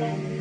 Amen.